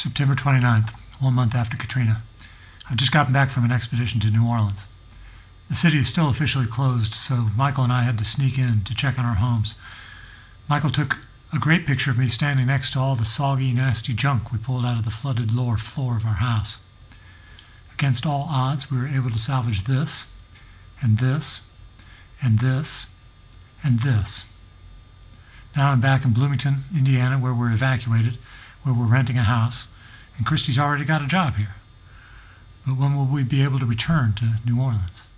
September 29th, one month after Katrina. I've just gotten back from an expedition to New Orleans. The city is still officially closed, so Michael and I had to sneak in to check on our homes. Michael took a great picture of me standing next to all the soggy, nasty junk we pulled out of the flooded lower floor of our house. Against all odds, we were able to salvage this, and this, and this, and this. Now I'm back in Bloomington, Indiana, where we're evacuated, where we're renting a house, and Christy's already got a job here. But when will we be able to return to New Orleans?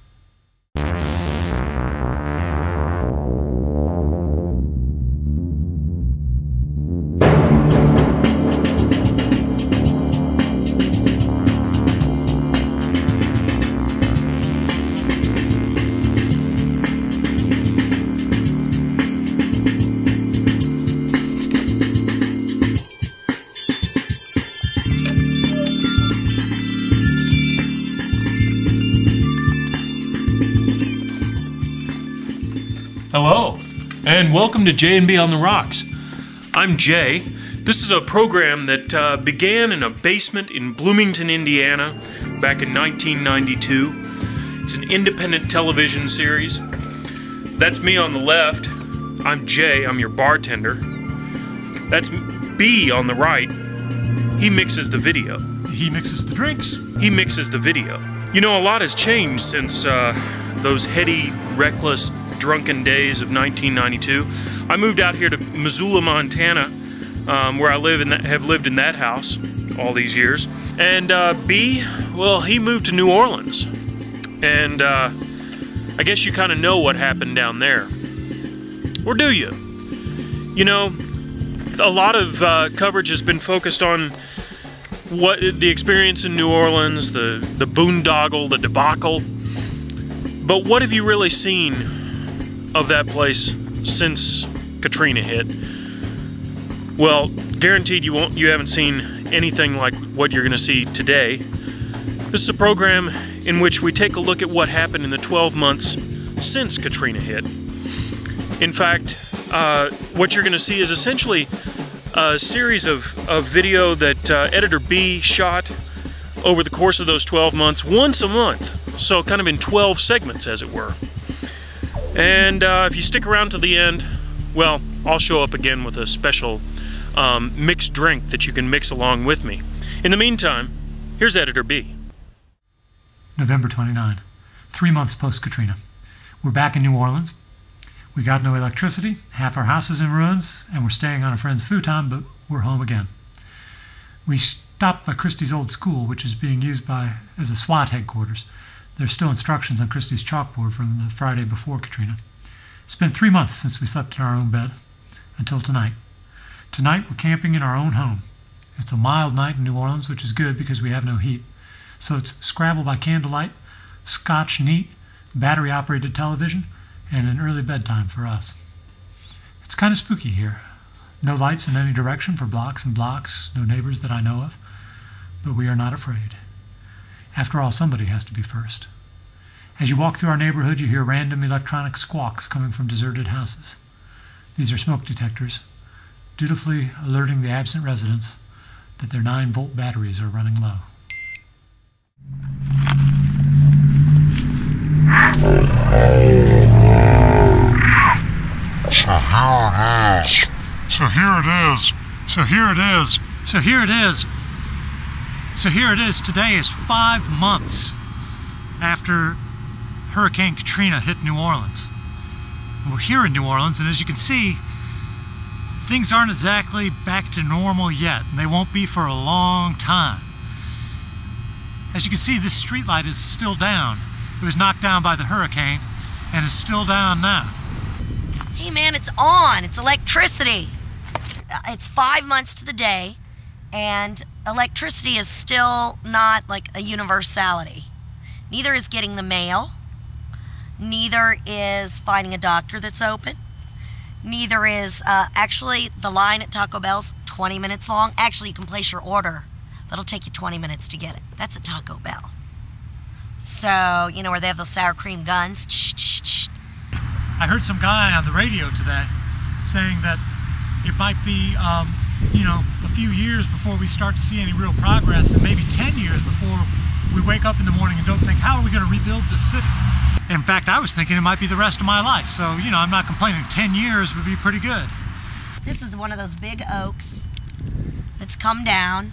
And welcome to J&B on the Rox. I'm Jay. This is a program that uh, began in a basement in Bloomington, Indiana, back in 1992. It's an independent television series. That's me on the left. I'm Jay, I'm your bartender. That's B on the right. He mixes the video. He mixes the drinks. He mixes the video. You know, a lot has changed since uh, those heady, reckless, drunken days of 1992. I moved out here to Missoula, Montana, um, where I live and have lived in that house all these years. And uh, B, well, he moved to New Orleans. And uh, I guess you kind of know what happened down there. Or do you? You know, a lot of uh, coverage has been focused on what the experience in New Orleans, the, the boondoggle, the debacle. But what have you really seen of that place since Katrina hit. Well, guaranteed you won't you haven't seen anything like what you're going to see today. This is a program in which we take a look at what happened in the 12 months since Katrina hit. In fact, uh, what you're going to see is essentially a series of, of video that uh, Editor B shot over the course of those 12 months, once a month. So kind of in 12 segments, as it were. And uh, if you stick around to the end, well, I'll show up again with a special um, mixed drink that you can mix along with me. In the meantime, here's Editor B. November 29, three months post Katrina. We're back in New Orleans. We got no electricity, half our house is in ruins, and we're staying on a friend's futon, but we're home again. We stopped by Christie's old school, which is being used by as a SWAT headquarters. There's still instructions on Christie's chalkboard from the Friday before Katrina. It's been three months since we slept in our own bed, until tonight. Tonight we're camping in our own home. It's a mild night in New Orleans, which is good because we have no heat. So it's Scrabble by candlelight, Scotch neat, battery operated television, and an early bedtime for us. It's kind of spooky here. No lights in any direction for blocks and blocks, no neighbors that I know of, but we are not afraid. After all, somebody has to be first. As you walk through our neighborhood, you hear random electronic squawks coming from deserted houses. These are smoke detectors, dutifully alerting the absent residents that their 9 volt batteries are running low. So here it is. So here it is. So here it is. So here it is. So here it is. Today is five months after Hurricane Katrina hit New Orleans. We're here in New Orleans, and as you can see, things aren't exactly back to normal yet, and they won't be for a long time. As you can see, this streetlight is still down. It was knocked down by the hurricane, and is still down now. Hey man, it's on. It's electricity. Uh, It's five months to the day, and electricity is still not like a universality. Neither is getting the mail. Neither is finding a doctor that's open. Neither is uh, actually the line at Taco Bell's 20 minutes long. Actually, you can place your order. That'll take you 20 minutes to get it. That's a Taco Bell. So, you know, where they have those sour cream guns. I heard some guy on the radio today saying that it might be um, you know, a few years before we start to see any real progress, and maybe 10 years before we wake up in the morning and don't think, how are we going to rebuild this city? In fact, I was thinking it might be the rest of my life. So, you know, I'm not complaining. 10 years would be pretty good. This is one of those big oaks that's come down.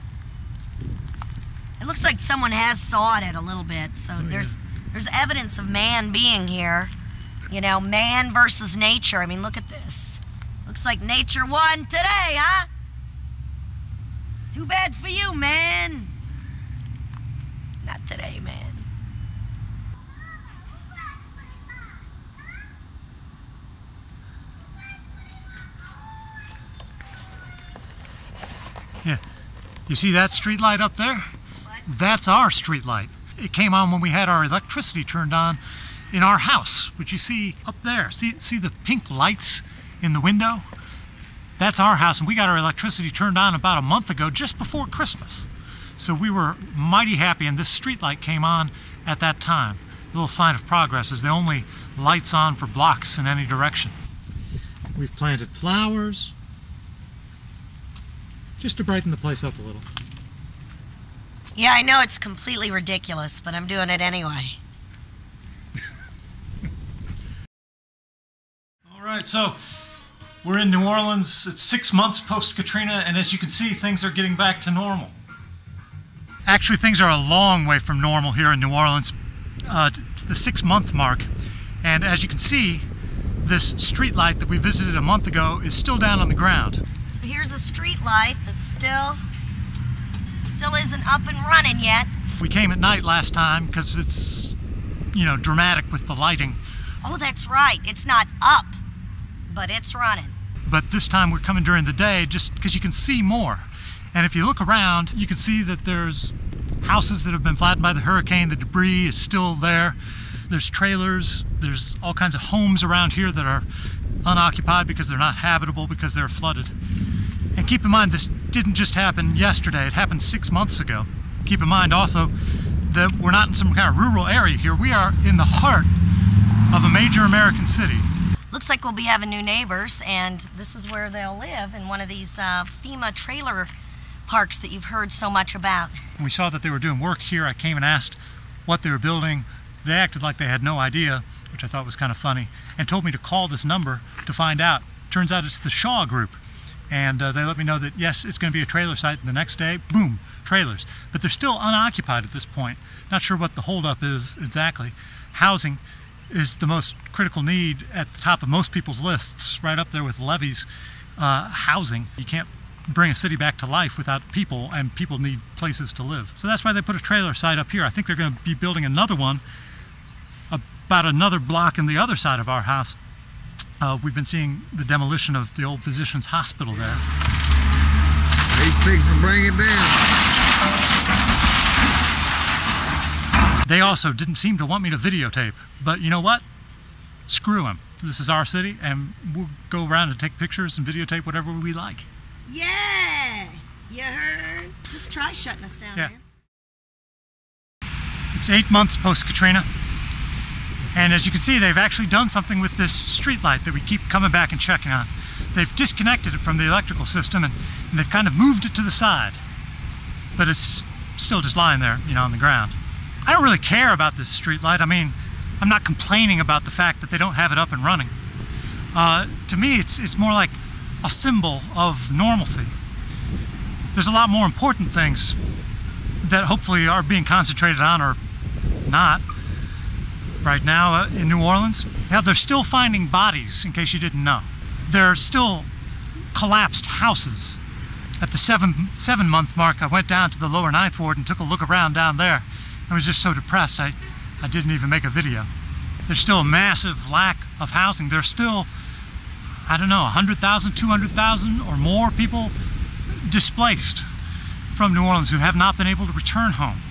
It looks like someone has sawed it a little bit, so Oh, there's there's evidence of man being here. You know, man versus nature. I mean, look at this. Looks like nature won today, huh? Too bad for you, man. Not today, man. Yeah. You see that street light up there? That's our street light. It came on when we had our electricity turned on in our house, which you see up there. See, see the pink lights in the window? That's our house, and we got our electricity turned on about a month ago, just before Christmas. So we were mighty happy, and this street light came on at that time. A little sign of progress is the only lights on for blocks in any direction. We've planted flowers, just to brighten the place up a little. Yeah, I know it's completely ridiculous, but I'm doing it anyway. All right, so we're in New Orleans. It's six months post Katrina, and as you can see, things are getting back to normal. Actually, things are a long way from normal here in New Orleans. Uh, it's the six month mark, and as you can see, this street light that we visited a month ago is still down on the ground. So here's a street light that's still still isn't up and running yet. We came at night last time because it's, you know, dramatic with the lighting. Oh, that's right. It's not up, but it's running. but this time we're coming during the day just because you can see more. And if you look around, you can see that there's houses that have been flattened by the hurricane, the debris is still there. There's trailers, there's all kinds of homes around here that are unoccupied because they're not habitable because they're flooded. And keep in mind, this didn't just happen yesterday, it happened six months ago. Keep in mind also that we're not in some kind of rural area here, we are in the heart of a major American city. Looks like we'll be having new neighbors, and this is where they'll live in one of these uh, FEMA trailer parks that you've heard so much about. When we saw that they were doing work here, I came and asked what they were building. They acted like they had no idea, which I thought was kind of funny, and told me to call this number to find out. Turns out it's the Shaw Group. And uh, they let me know that, yes, it's going to be a trailer site. And the next day, boom, trailers. But they're still unoccupied at this point. Not sure what the holdup is exactly. Housing is the most critical need at the top of most people's lists, right up there with levees. Uh, housing. You can't bring a city back to life without people, and people need places to live. So that's why they put a trailer site up here. I think they're going to be building another one about another block in the other side of our house. Uh, we've been seeing the demolition of the old physician's hospital there. They fixing to bring it down. They also didn't seem to want me to videotape, but you know what? Screw them. This is our city, and we'll go around and take pictures and videotape whatever we like. Yeah, you heard? Just try shutting us down, Yeah. man. It's eight months post Katrina. And as you can see, they've actually done something with this street light that we keep coming back and checking on. They've disconnected it from the electrical system and, and they've kind of moved it to the side. But it's still just lying there, you know, on the ground. I don't really care about this street light. I mean, I'm not complaining about the fact that they don't have it up and running. Uh, to me, it's, it's more like a symbol of normalcy. There's a lot more important things that hopefully are being concentrated on or not right now uh, in New Orleans. Now, they're still finding bodies, in case you didn't know. There are still collapsed houses. At the seven, seven month mark, I went down to the lower ninth ward and took a look around down there. I was just so depressed, I, I didn't even make a video. There's still a massive lack of housing. There's still, I don't know, 100,000, 200,000 or more people displaced from New Orleans who have not been able to return home.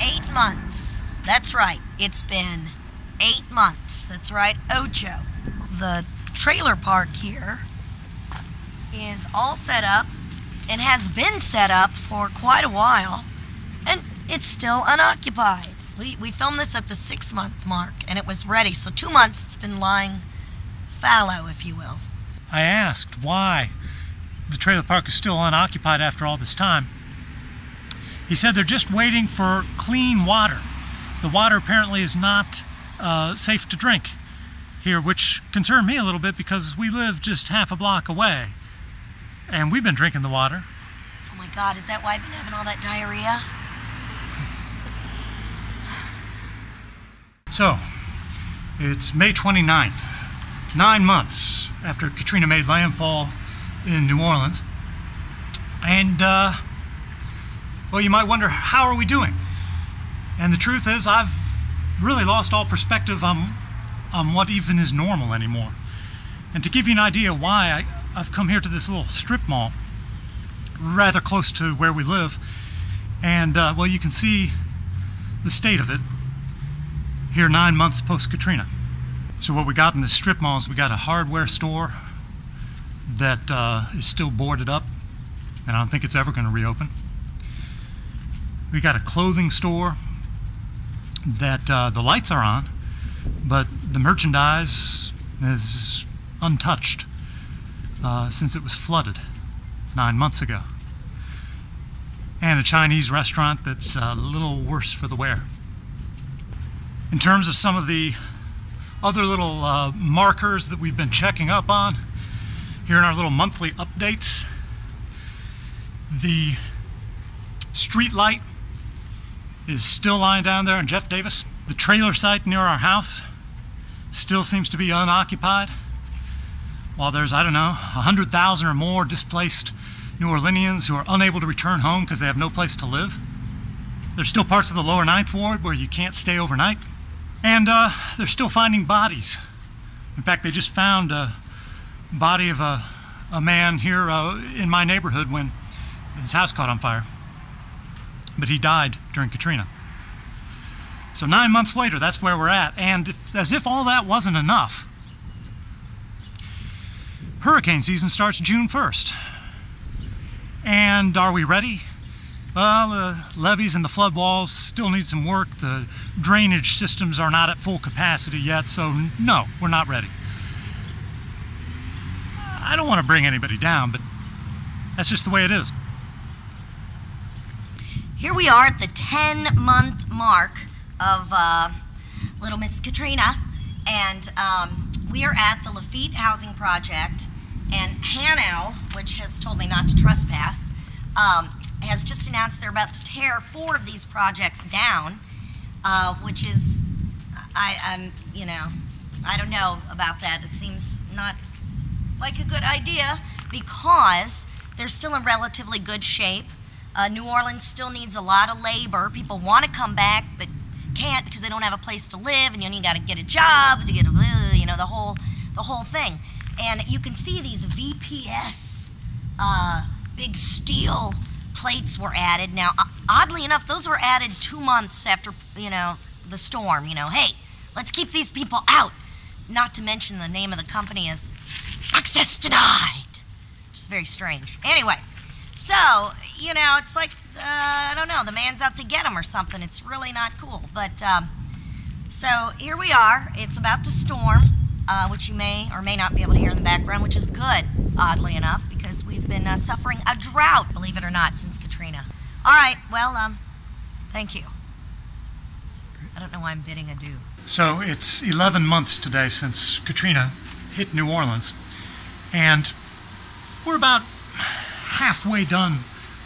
Eight months. That's right. It's been eight months. That's right. Ocho. The trailer park here is all set up and has been set up for quite a while, it's still unoccupied. We, we filmed this at the six month mark, and it was ready. So, two months it's been lying fallow, if you will. I asked why the trailer park is still unoccupied after all this time. He said they're just waiting for clean water. The water apparently is not uh, safe to drink here, which concerned me a little bit because we live just half a block away and we've been drinking the water. Oh my God, is that why I've been having all that diarrhea? So, it's May 29th, nine months after Katrina made landfall in New Orleans. And, uh, well, you might wonder, how are we doing? And the truth is, I've really lost all perspective on, on what even is normal anymore. And to give you an idea why, I, I've come here to this little strip mall, rather close to where we live. And, uh, well, you can see the state of it here nine months post Katrina. So what we got in the strip mall is we got a hardware store that uh, is still boarded up, and I don't think it's ever going to reopen. We got a clothing store that uh, the lights are on, but the merchandise is untouched uh, since it was flooded nine months ago. And a Chinese restaurant that's a little worse for the wear. In terms of some of the other little uh, markers that we've been checking up on here in our little monthly updates, the street light is still lying down there on Jeff Davis. The trailer site near our house still seems to be unoccupied. While there's, I don't know, 100,000 or more displaced New Orleanians who are unable to return home because they have no place to live. There's still parts of the lower ninth ward where you can't stay overnight. And uh, they're still finding bodies. In fact, they just found a body of a, a man here uh, in my neighborhood when his house caught on fire. But he died during Katrina. So nine months later, that's where we're at. And if, as if all that wasn't enough, hurricane season starts June 1st. And are we ready? Well, the levees and the flood walls still need some work. The drainage systems are not at full capacity yet, so no, we're not ready. I don't want to bring anybody down, but that's just the way it is. Here we are at the 10 month mark of uh, Little Miss Katrina, and um, we are at the Lafitte Housing Project. And HANO, which has told me not to trespass, um, has just announced they're about to tear four of these projects down, uh, which is, I, I'm, you know, I don't know about that. It seems not like a good idea because they're still in relatively good shape. Uh, New Orleans still needs a lot of labor. People want to come back, but can't because they don't have a place to live, and you, got to get a job to get a, you know, the whole, the whole thing. And you can see these VPS uh, big steel plates were added. Now, oddly enough, those were added two months after, you know, the storm. You know, hey, let's keep these people out. Not to mention the name of the company is Access Denied, which is very strange. Anyway, so, you know, it's like, uh, I don't know, the man's out to get him or something. It's really not cool. But, um, so here we are. It's about to storm uh, which you may or may not be able to hear in the background, which is good, oddly enough, we've been uh, suffering a drought, believe it or not, since Katrina. All right, well, um, thank you. I don't know why I'm bidding adieu. So it's 11 months today since Katrina hit New Orleans, and we're about halfway done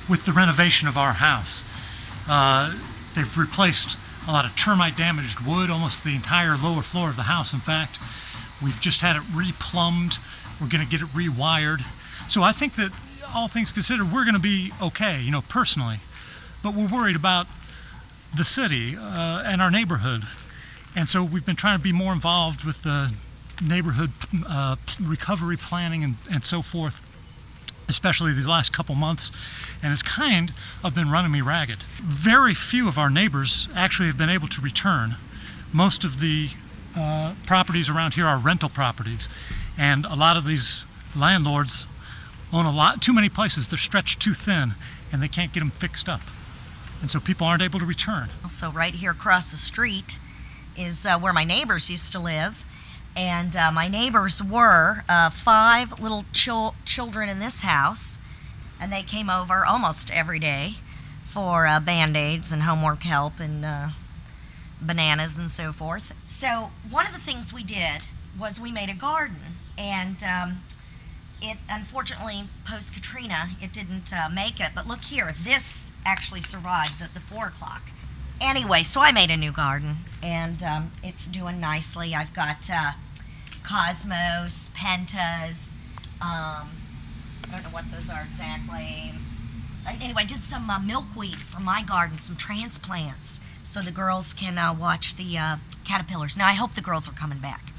with the renovation of our house. Uh, they've replaced a lot of termite damaged wood, almost the entire lower floor of the house, in fact. We've just had it replumbed. We're going to get it rewired. So I think that all things considered, we're going to be okay, you know, personally. But we're worried about the city uh, and our neighborhood. And so we've been trying to be more involved with the neighborhood uh, recovery planning and, and so forth, especially these last couple months. And it's kind of been running me ragged. Very few of our neighbors actually have been able to return. Most of the uh, properties around here are rental properties, and a lot of these landlords own a lot too many places. They're stretched too thin, and they can't get them fixed up, and so people aren't able to return. Also, right here across the street is uh, where my neighbors used to live, And uh, my neighbors were uh, five little chil- children in this house, and they came over almost every day for uh, band aids and homework help and uh, bananas and so forth. So, one of the things we did was we made a garden, and um, it unfortunately post Katrina it didn't uh, make it. But look here, this actually survived the, the four o'clock. Anyway, so I made a new garden, and um, it's doing nicely. I've got uh, cosmos, pentas. Um, I don't know what those are exactly. Anyway, I did some uh, milkweed for my garden, some transplants, so the girls can uh, watch the uh, caterpillars. Now, I hope the girls are coming back.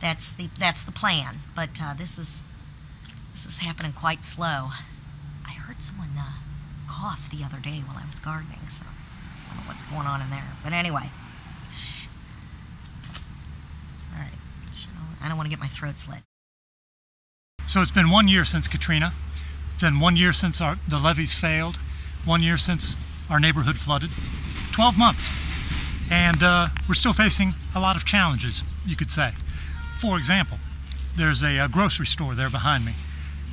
That's the that's the plan. But uh, this is this is happening quite slow. I heard someone uh, cough the other day while I was gardening, so I don't know what's going on in there. But anyway. All right. I don't- want to get my throat slit. So it's been one year since Katrina, then one year since our, the levees failed, one year since our neighborhood flooded, 12 months. And uh, we're still facing a lot of challenges, you could say. For example, there's a, uh grocery store there behind me.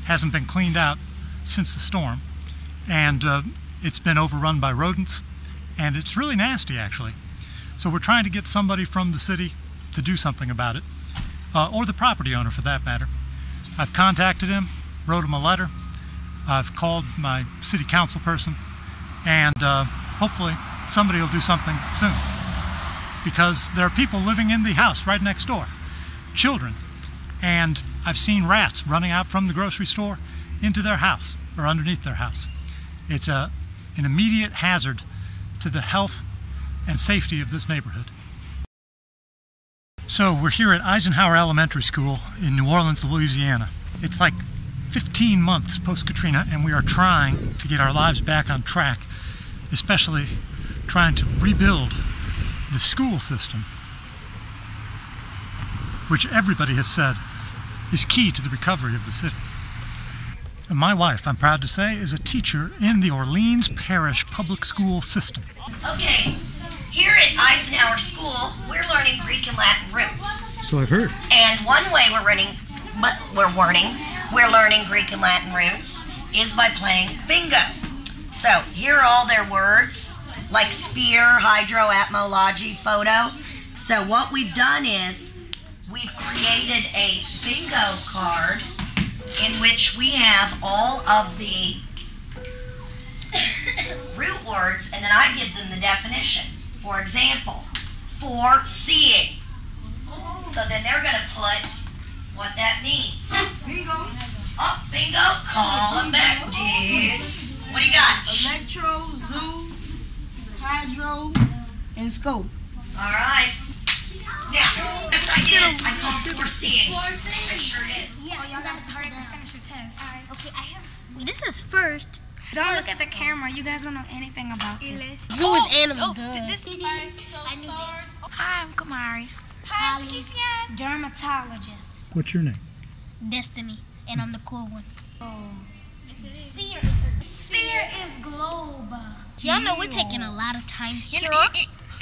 Hasn't been cleaned out since the storm, and uh, it's been overrun by rodents, and it's really nasty actually. So we're trying to get somebody from the city to do something about it, uh, or the property owner for that matter. I've contacted him, wrote him a letter. I've called my city council person, and uh, hopefully somebody will do something soon. Because there are people living in the house right next door, children, and I've seen rats running out from the grocery store into their house or underneath their house. It's a, an immediate hazard to the health and safety of this neighborhood. So we're here at Eisenhower Elementary School in New Orleans, Louisiana. It's like 15 months post Katrina, and we are trying to get our lives back on track, especially trying to rebuild the school system, which everybody has said is key to the recovery of the city. And my wife, I'm proud to say, is a teacher in the Orleans Parish public school system. Okay, here at Eisenhower School, we're learning Greek and Latin roots. So I've heard. And one way we're learning, but we're learning, we're learning Greek and Latin roots is by playing bingo. So here are all their words, like sphere, hydro, atmology, photo. So what we've done is we've created a bingo card in which we have all of the root words, and then I give them the definition. For example, for seeing. So then they're going to put what that means. Bingo. Oh, bingo. Call them back, dude. What do you got? Electro, zoo, hydro, and scope. All right. Now, yes, I did. I called for seeing. I sure did. Yeah, y'all gotta hurry up and finish your test. Okay, I have. This is first. Don't look at the camera. You guys don't know anything about this. Zoo is oh, animal. Oh, duh. This is I knew that. Hi, I'm Kamari. Hi, Holly. Dermatologist. What's your name? Destiny, and I'm the cool one. Oh. Sphere. Sphere is globe. Y'all know we're taking a lot of time here.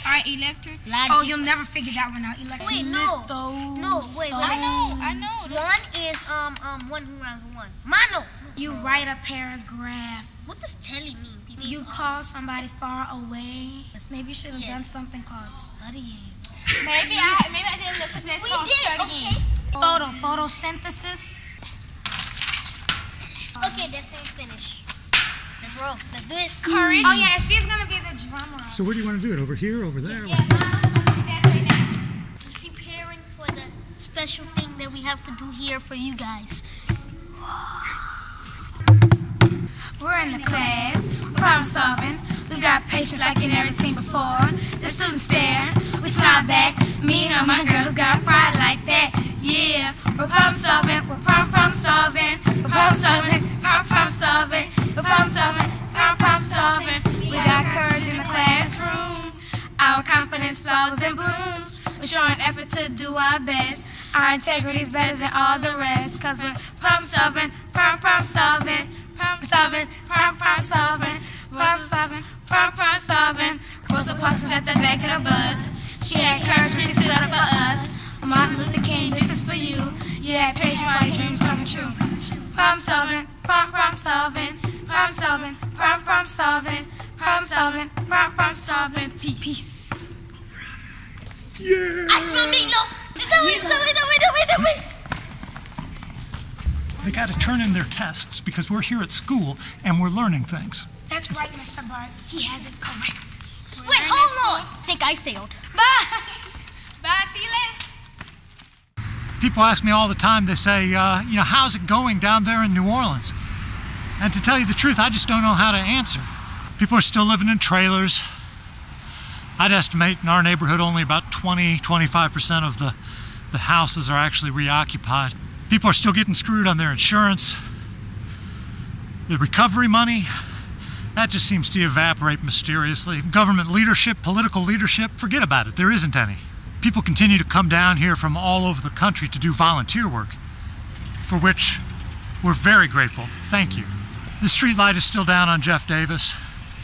Alright, electric. Logic. Oh, you'll never figure that one out. Electric. Wait, no. Lithos, No, wait, wait. I know, I know. One is um um one who rounds one. Mano. You write a paragraph. What does telly mean? People You call somebody far away. Yes, Maybe you should have Yes. done something called studying. Maybe I maybe I didn't listen to this We called did. studying. Okay. Photo, photosynthesis. Okay, Destiny's finished. Let's roll. Let's do this. Courage. Oh yeah, she's gonna be the drummer. So where do you want to do it? Over here, over there? Yeah, Mom, I'm gonna do that right. Just preparing for the special thing that we have to do here for you guys. We're in the class, problem solving. We've got patience like you never seen before. The students stare, we smile back. Me and all my girls got pride like that. Yeah, we're problem solving, we're problem problem solving, we're problem solving, problem problem solving, we're problem solving, problem problem solving. We got courage in the classroom. Our confidence flows and blooms. We're showing effort to do our best. Our integrity's better than all the rest. Cause we're problem solving, problem problem solving, problem solving, problem problem solving, problem solving, problem problem solving. Rosa Parks was at the back of the bus. She had courage when she stood up for us. Martin Luther King, this is for you. You had patience while your dreams coming true. Problem solving, problem problem solving, problem solving, problem problem solving, problem solving, problem problem solving. Peace. Yeah. I smell meatloaf. They got to turn in their tests because we're here at school and we're learning things. That's right, Mr. Bart. He has it correct. Wait, hold on. think I failed. Bye. Bye. See you later. People ask me all the time, they say, uh, you know, how's it going down there in New Orleans? And to tell you the truth, I just don't know how to answer. People are still living in trailers. I'd estimate in our neighborhood only about 20, 25% of the, the houses are actually reoccupied. People are still getting screwed on their insurance. The recovery money, that just seems to evaporate mysteriously. Government leadership, political leadership, forget about it. There isn't any. People continue to come down here from all over the country to do volunteer work, for which we're very grateful. Thank you. The street light is still down on Jeff Davis.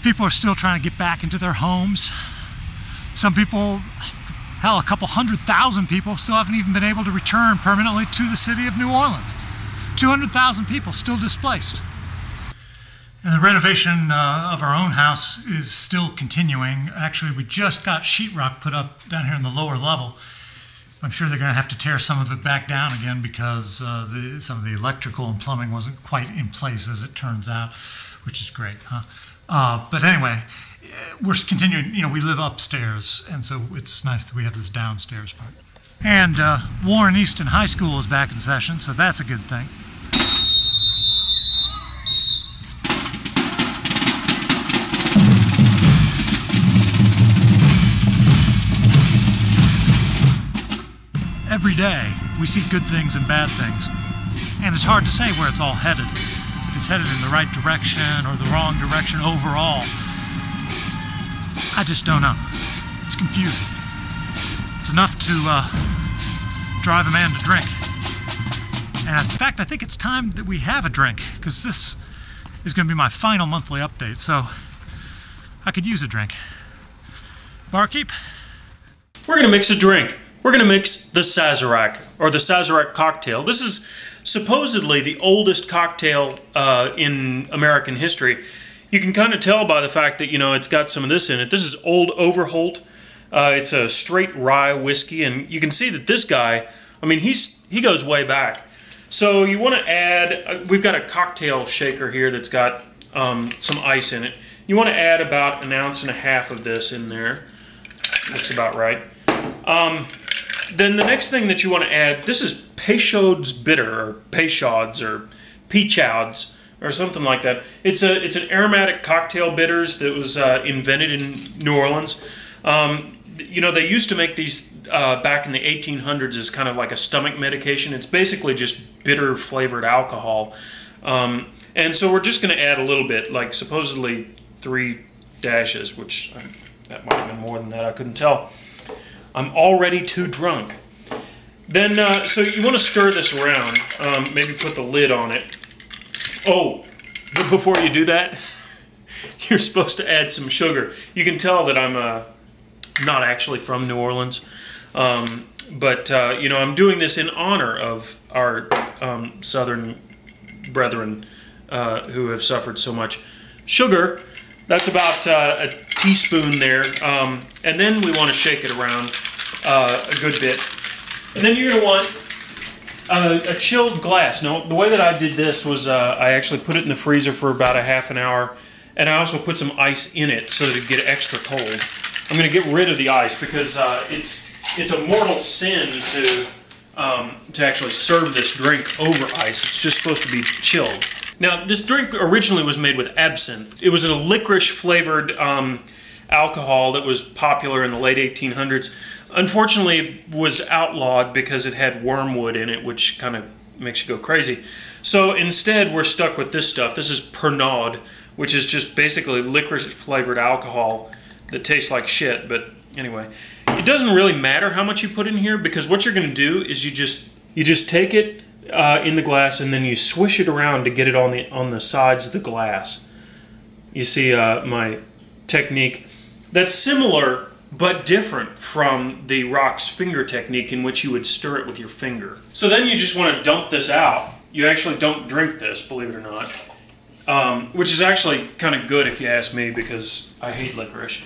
People are still trying to get back into their homes. Some people, hell, a couple hundred thousand people still haven't even been able to return permanently to the city of New Orleans. 200,000 people still displaced. And the renovation uh, of our own house is still continuing. Actually, we just got sheetrock put up down here in the lower level. I'm sure they're going to have to tear some of it back down again because uh, the, some of the electrical and plumbing wasn't quite in place as it turns out, which is great, huh? Uh, but anyway, we're continuing, you know, we live upstairs, and so it's nice that we have this downstairs part. And uh, Warren Easton High School is back in session, so that's a good thing. Every day, we see good things and bad things, and it's hard to say where it's all headed. If it's headed in the right direction or the wrong direction overall. I just don't know. It's confusing. It's enough to uh, drive a man to drink. And in fact, I think it's time that we have a drink, because this is going to be my final monthly update, so I could use a drink. Barkeep? We're going to mix a drink. We're going to mix the Sazerac, or the Sazerac cocktail. This is supposedly the oldest cocktail uh, in American history. You can kind of tell by the fact that, you know, it's got some of this in it. This is Old Overholt. Uh, it's a straight rye whiskey, and you can see that this guy, I mean, he's he goes way back. So you want to add, uh, we've got a cocktail shaker here that's got um, some ice in it. You want to add about an ounce and a half of this in there. Looks about right. Um, then the next thing that you want to add, this is Peychaud's bitter, or Peychaud's, or Peachauds, or something like that. It's a it's an aromatic cocktail bitters that was uh, invented in New Orleans. Um, you know, they used to make these uh, back in the 1800s as kind of like a stomach medication. It's basically just bitter flavored alcohol. Um, and so we're just going to add a little bit, like supposedly three dashes, which uh, that might have been more than that. I couldn't tell. I'm already too drunk. Then, uh, so you want to stir this around. Um, maybe put the lid on it. Oh, but before you do that, you're supposed to add some sugar. You can tell that I'm uh, not actually from New Orleans. Um, but, uh, you know, I'm doing this in honor of our um, southern brethren uh, who have suffered so much. Sugar, that's about uh, a teaspoon there. Um, and then we want to shake it around uh, a good bit. And then you're going to want a, a, chilled glass. Now, the way that I did this was uh, I actually put it in the freezer for about a half an hour, and I also put some ice in it so that it get extra cold. I'm going to get rid of the ice because uh, it's it's a mortal sin to um, to actually serve this drink over ice. It's just supposed to be chilled. Now, this drink originally was made with absinthe. It was a licorice flavored um, alcohol that was popular in the late 1800s. Unfortunately, it was outlawed because it had wormwood in it, which kind of makes you go crazy. So instead, we're stuck with this stuff. This is Pernod, which is just basically licorice flavored alcohol that tastes like shit. But anyway, it doesn't really matter how much you put in here because what you're going to do is you just you just take it uh, in the glass and then you swish it around to get it on the on the sides of the glass. You see uh, my technique. That's similar but different from the rocks finger technique in which you would stir it with your finger. So then you just want to dump this out. You actually don't drink this, believe it or not, um, which is actually kind of good if you ask me because I hate licorice.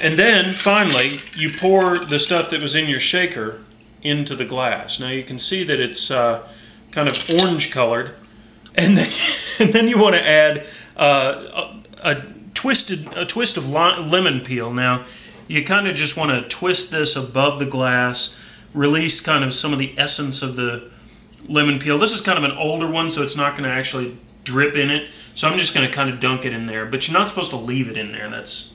And then finally, you pour the stuff that was in your shaker into the glass. Now you can see that it's uh, kind of orange colored, and then and then you want to add uh, a, a, twisted a twist of lemon peel. Now you kind of just want to twist this above the glass, release kind of some of the essence of the lemon peel. This is kind of an older one, so it's not going to actually drip in it. So I'm just going to kind of dunk it in there, but you're not supposed to leave it in there. That's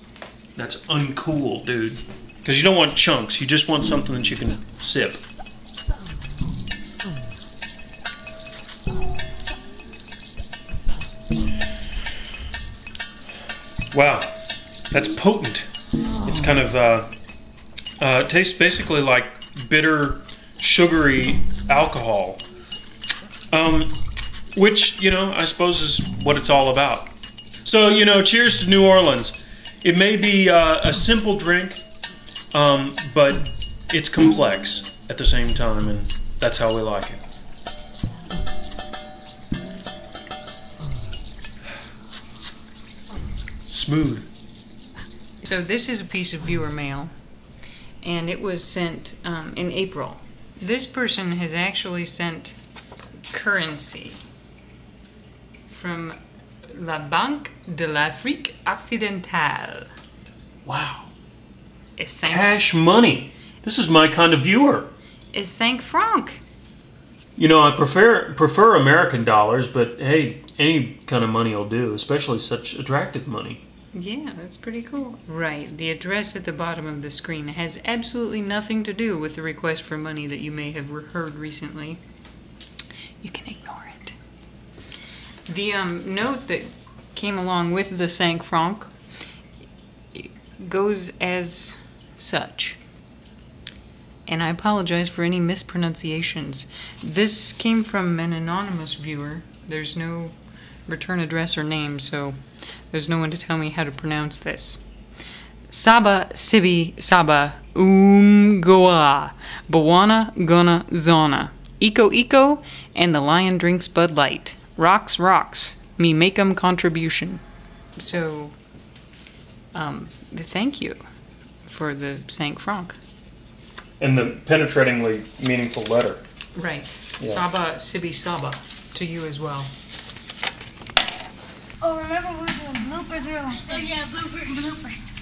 that's uncool, dude. Because you don't want chunks. You just want something that you can sip. Wow, that's potent. It's kind of uh, uh, tastes basically like bitter, sugary alcohol, um, which you know I suppose is what it's all about. So you know, cheers to New Orleans. It may be uh, a simple drink, um, but it's complex at the same time, and that's how we like it. Smooth. So this is a piece of viewer mail, and it was sent um, in April. This person has actually sent currency from La Banque de l'Afrique Occidentale. Wow. It's cinq, Cash money. This is my kind of viewer. it's cinq francs. You know, I prefer prefer American dollars, but hey, any kind of money will do, especially such attractive money. Yeah, that's pretty cool. Right. The address at the bottom of the screen has absolutely nothing to do with the request for money that you may have heard recently. You can ignore it. The um, note that came along with the cinq franc goes as such. And I apologize for any mispronunciations. This came from an anonymous viewer. There's no return address or name, so there's no one to tell me how to pronounce this. Saba Sibi Saba Umgoa Bawana Guna Zona Eco Eco and the Lion drinks Bud Light. Rocks rocks. Me make 'em contribution. So um thank you for the cinq franc. And the penetratingly meaningful letter. Right. Yeah. Saba Sibi Saba to you as well. Oh, remember we were doing bloopers? We were like, oh yeah, bloopers. Bloopers.